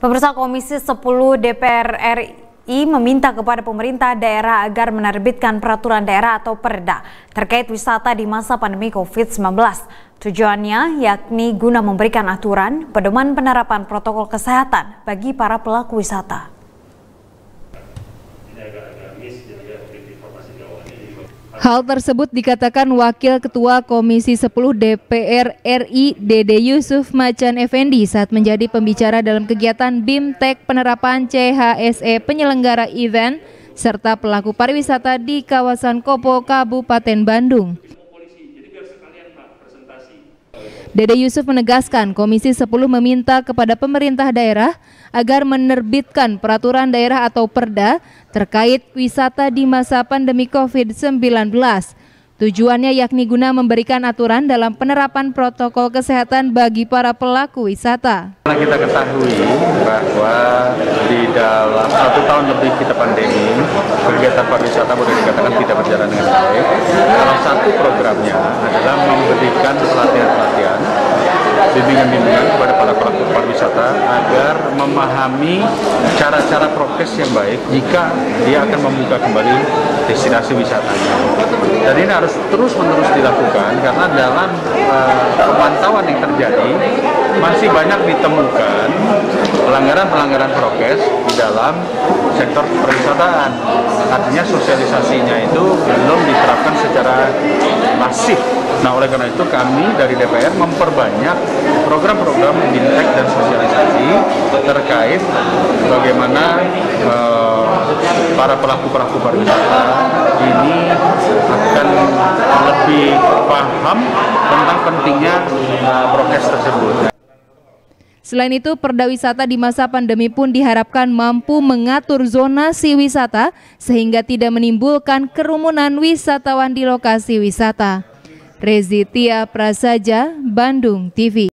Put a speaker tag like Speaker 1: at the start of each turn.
Speaker 1: Pemirsa Komisi 10 DPR RI meminta kepada pemerintah daerah agar menerbitkan peraturan daerah atau perda terkait wisata di masa pandemi COVID-19. Tujuannya yakni guna memberikan aturan pedoman penerapan protokol kesehatan bagi para pelaku wisata.
Speaker 2: Hal tersebut dikatakan Wakil Ketua Komisi 10 DPR RI Dede Yusuf Macan Effendi saat menjadi pembicara dalam kegiatan BIMTEK penerapan CHSE penyelenggara event serta pelaku pariwisata di kawasan Kopo, Kabupaten Bandung. Dede Yusuf menegaskan Komisi 10 meminta kepada pemerintah daerah agar menerbitkan peraturan daerah atau perda terkait wisata di masa pandemi COVID-19. Tujuannya yakni guna memberikan aturan dalam penerapan protokol kesehatan bagi para pelaku wisata.
Speaker 3: Karena kita ketahui bahwa di dalam satu tahun lebih kita pandemi, kegiatan pariwisata boleh dikatakan tidak berjalan dengan baik. Salah satu programnya adalah memberikan pelatihan-pelatihan bimbingan-bimbingan kepada para pelaku pariwisata agar memahami cara-cara prokes yang baik jika dia akan membuka kembali destinasi wisatanya. Dan ini harus terus-menerus dilakukan karena dalam uh, pemantauan yang terjadi masih banyak ditemukan pelanggaran-pelanggaran prokes di dalam sektor pariwisataan. Artinya sosialisasinya itu belum diterapkan secara masif Nah oleh karena itu kami dari DPR memperbanyak program-program bintek dan sosialisasi terkait bagaimana uh, para pelaku-pelaku pariwisata ini akan lebih paham tentang pentingnya uh, prokes tersebut.
Speaker 2: Selain itu, Perda Wisata di masa pandemi pun diharapkan mampu mengatur zonasi wisata sehingga tidak menimbulkan kerumunan wisatawan di lokasi wisata. Rezitia Prasaja, Bandung TV.